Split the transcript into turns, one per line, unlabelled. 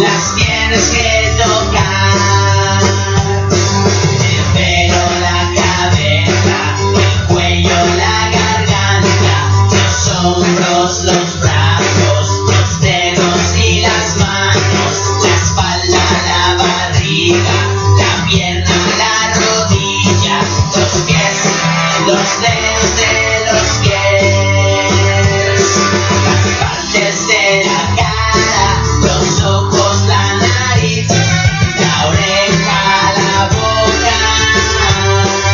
las tienes que tocar. El pelo, la cabeza, el cuello, la garganta, los hombros, los brazos, los dedos y las manos, la espalda, la barriga, la pierna, la rodilla, los pies, los dedos de